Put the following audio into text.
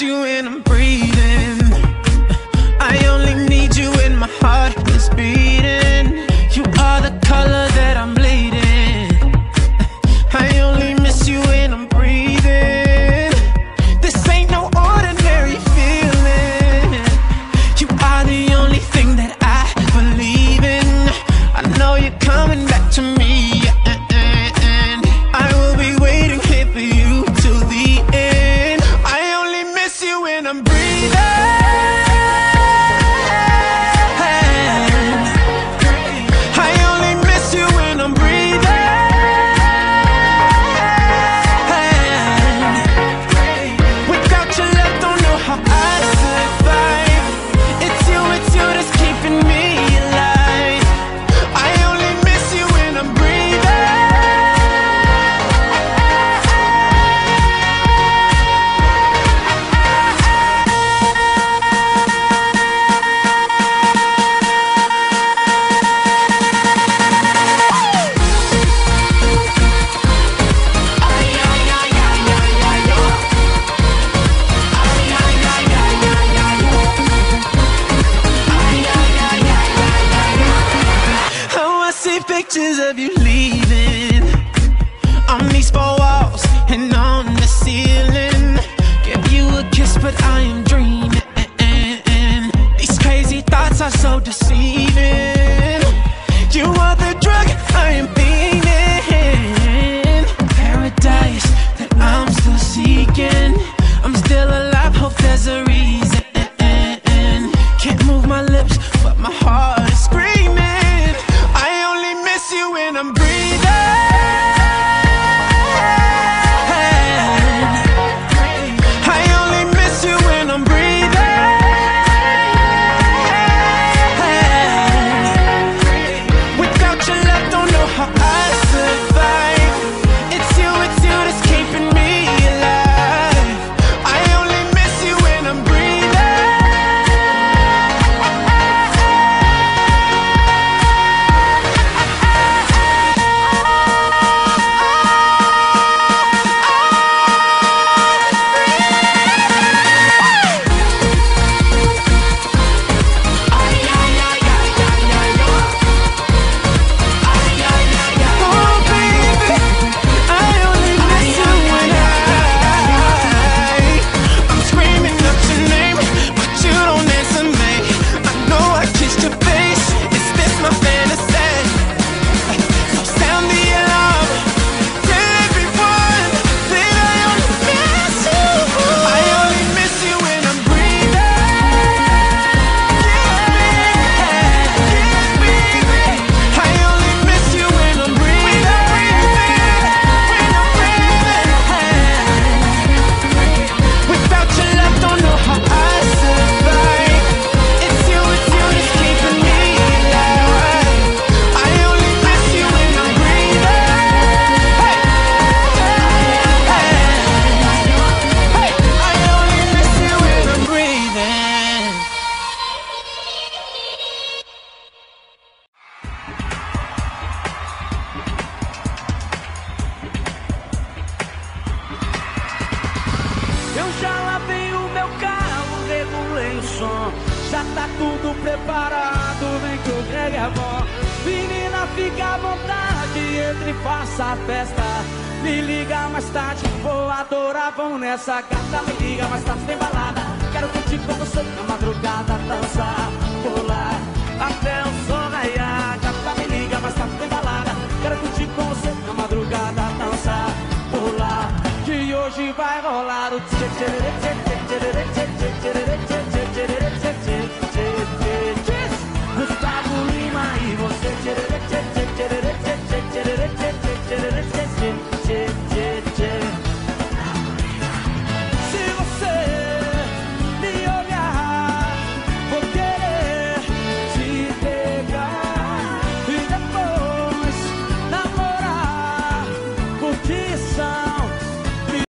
you and I'm breathing. I only need you when my heart is beating. You are the color pictures of you leaving. On these four walls and on the ceiling. Give you a kiss but I am dreaming. when I'm breathing. Eu já lavei o meu carro, regulei o som. Já tá tudo preparado, vem que o greg é bom. Menina, fica à vontade, entre e faça a festa. Me liga mais tarde, vou adorar, vão nessa carta. Me liga mais tarde, tem balada. Quero curtir com você na madrugada, dança. revival out. Of